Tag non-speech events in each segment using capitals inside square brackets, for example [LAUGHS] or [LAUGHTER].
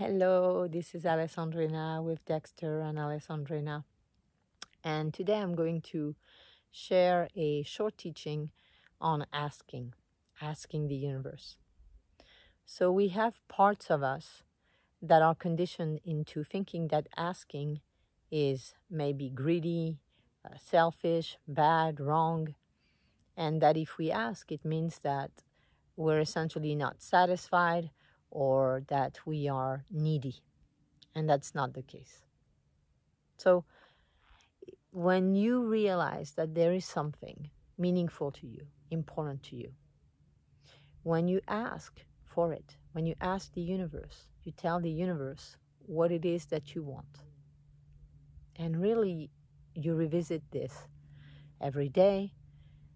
Hello, this is Alessandrina with Dexter and Alessandrina. And today I'm going to share a short teaching on asking, asking the universe. So we have parts of us that are conditioned into thinking that asking is maybe greedy, uh, selfish, bad, wrong, and that if we ask, it means that we're essentially not satisfied or that we are needy. And that's not the case. So, when you realize that there is something meaningful to you, important to you, when you ask for it, when you ask the universe, you tell the universe what it is that you want. And really, you revisit this every day,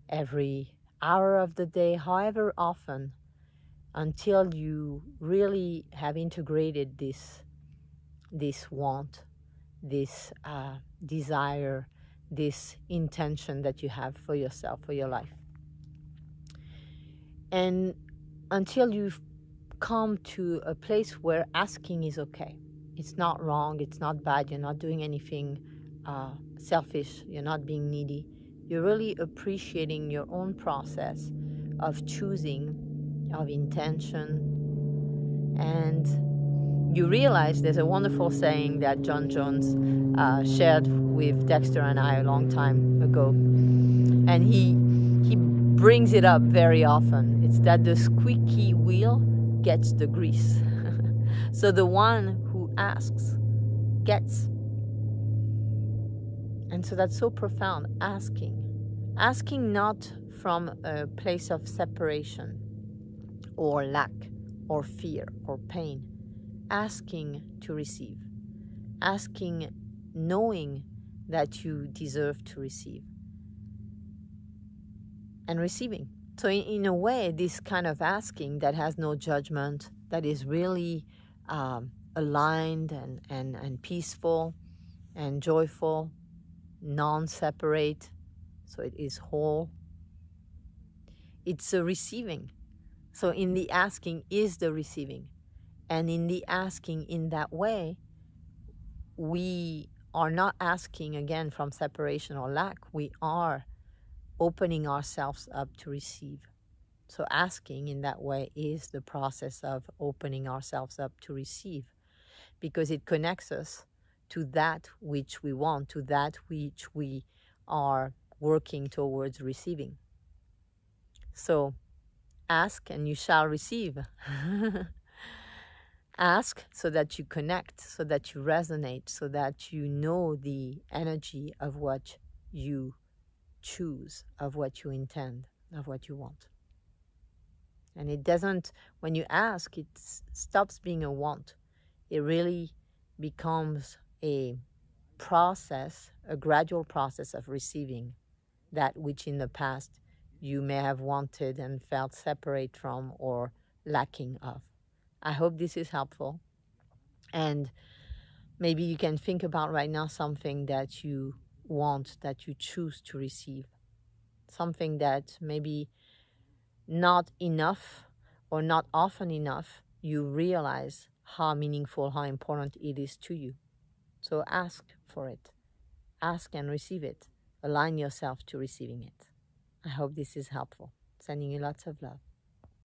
every hour of the day, however often until you really have integrated this this want this uh, desire this intention that you have for yourself for your life. And until you've come to a place where asking is okay. It's not wrong it's not bad you're not doing anything uh, selfish you're not being needy. You're really appreciating your own process of choosing of intention. And you realize there's a wonderful saying that John Jones uh, shared with Dexter and I a long time ago. And he, he brings it up very often. It's that the squeaky wheel gets the grease. [LAUGHS] so the one who asks gets. And so that's so profound asking. Asking not from a place of separation, or lack or fear or pain, asking to receive, asking knowing that you deserve to receive, and receiving. So, in, in a way, this kind of asking that has no judgment, that is really um, aligned and, and, and peaceful and joyful, non separate, so it is whole. It's a receiving so, in the asking is the receiving. And in the asking in that way, we are not asking again from separation or lack. We are opening ourselves up to receive. So, asking in that way is the process of opening ourselves up to receive because it connects us to that which we want, to that which we are working towards receiving. So, Ask and you shall receive. [LAUGHS] Ask so that you connect, so that you resonate, so that you know the energy of what you choose, of what you intend, of what you want. And it doesn't, when you ask, it stops being a want. It really becomes a process, a gradual process of receiving that which in the past you may have wanted and felt separate from or lacking of. I hope this is helpful. And maybe you can think about right now something that you want, that you choose to receive. Something that maybe not enough or not often enough you realize how meaningful, how important it is to you. So ask for it. Ask and receive it. Align yourself to receiving it. I hope this is helpful. Sending you lots of love.